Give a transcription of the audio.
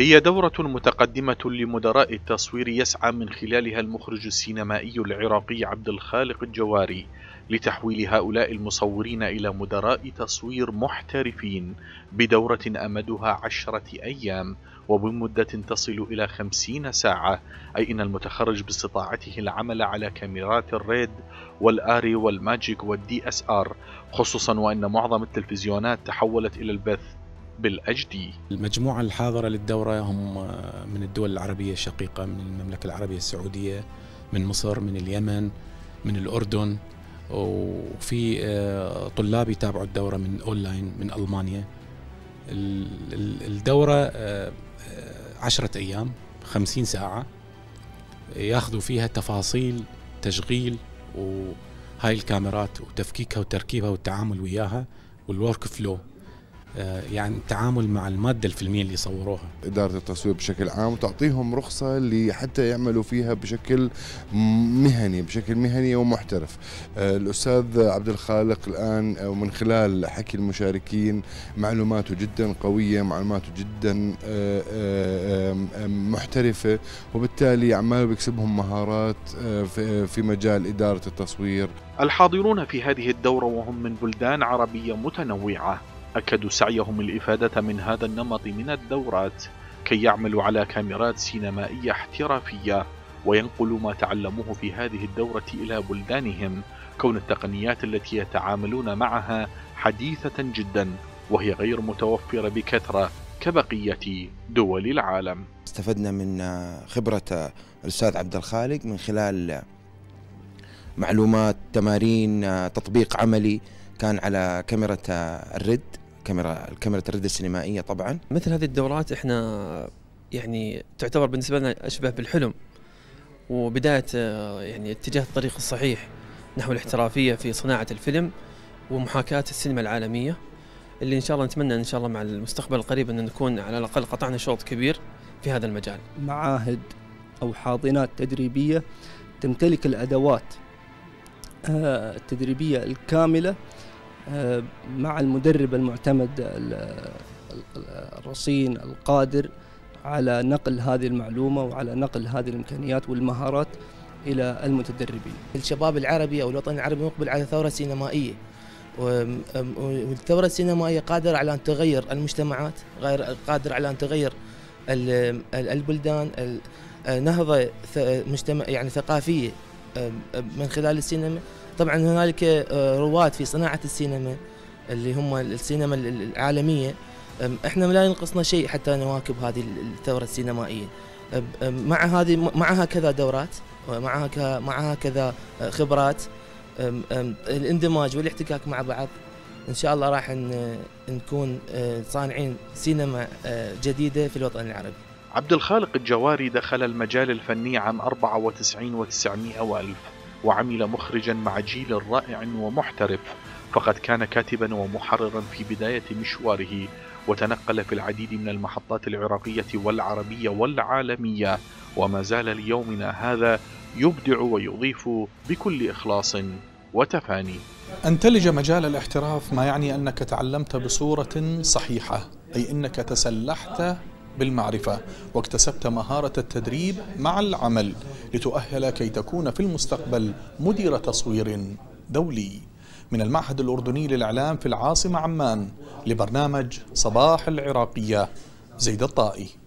هي دورة متقدمة لمدراء التصوير يسعى من خلالها المخرج السينمائي العراقي عبد الخالق الجواري لتحويل هؤلاء المصورين إلى مدراء تصوير محترفين بدورة أمدها عشرة أيام وبمدة تصل إلى خمسين ساعة. أي إن المتخرج باستطاعته العمل على كاميرات ال RED وال ARRI وال Magic وال DSLR خصوصا وأن معظم التلفزيونات تحولت إلى البث بالاتش دي المجموعة الحاضرة للدورة هم من الدول العربية الشقيقة من المملكة العربية السعودية من مصر من اليمن من الأردن وفي آه، طلاب يتابعوا الدورة من أونلاين من ألمانيا. الدورة آه، آه، عشرة أيام خمسين ساعة ياخذوا فيها تفاصيل تشغيل وهاي الكاميرات وتفكيكها وتركيبها والتعامل وياها والورك فلو آه، يعني التعامل مع المادة الفيلمية اللي يصوروها. إدارة التصوير بشكل عام وتعطيهم رخصة لحتى يعملوا فيها بشكل مهني بشكل مهني ومحترف. آه، الأستاذ عبد الخالق الآن ومن خلال حكي المشاركين معلوماته جدا قوية معلوماته جدا آه، محترفة وبالتالي عماله بيكسبهم مهارات في مجال إدارة التصوير. الحاضرون في هذه الدورة وهم من بلدان عربية متنوعة. أكدوا سعيهم الإفادة من هذا النمط من الدورات كي يعملوا على كاميرات سينمائية احترافية وينقلوا ما تعلموه في هذه الدورة إلى بلدانهم كون التقنيات التي يتعاملون معها حديثة جدا وهي غير متوفرة بكثرة كبقية دول العالم. استفدنا من خبرة الأستاذ عبد الخالق من خلال معلومات تمارين تطبيق عملي كان على كاميرا الريد كاميرا الكاميرا الريد السينمائية طبعا مثل هذه الدورات إحنا يعني تعتبر بالنسبة لنا أشبه بالحلم وبداية يعني اتجاه الطريق الصحيح نحو الاحترافية في صناعة الفيلم ومحاكاة السينما العالمية اللي إن شاء الله نتمنى إن شاء الله مع المستقبل القريب أن نكون على الأقل قطعنا شوط كبير في هذا المجال. معاهد أو حاضنات تدريبية تمتلك الأدوات آه، التدريبية الكاملة آه، مع المدرب المعتمد الرصين القادر على نقل هذه المعلومة وعلى نقل هذه الإمكانيات والمهارات إلى المتدربين. الشباب العربي أو الوطن العربي مقبل على ثورة سينمائية. والثورة السينمائية قادرة على أن تغير المجتمعات غير قادرة على أن تغير البلدان نهضة مجتمع يعني ثقافية. من خلال السينما. طبعا هنالك آه، رواد في صناعة السينما اللي هم السينما العالمية. إحنا لا ينقصنا شيء حتى نواكب هذه الثورة السينمائية. مع هذه معها كذا دورات معها معها كذا آه، خبرات. الاندماج والاحتكاك مع بعض. إن شاء الله راح نكون آه، صانعين سينما جديدة في الوطن العربي. عبد الخالق الجواري دخل المجال الفني عام 94 و900 وألف وعمل مخرجا مع جيل رائع ومحترف فقد كان كاتبا ومحررا في بداية مشواره وتنقل في العديد من المحطات العراقية والعربية والعالمية وما زال ليومنا هذا يبدع ويضيف بكل إخلاص وتفاني. أن تلج مجال الاحتراف ما يعني أنك تعلمت بصورة صحيحة أي أنك تسلحت بالمعرفة واكتسبت مهارة التدريب مع العمل لتؤهل كي تكون في المستقبل مدير تصوير دولي. من المعهد الأردني للإعلام في العاصمة عمان لبرنامج صباح العراقية زيد الطائي.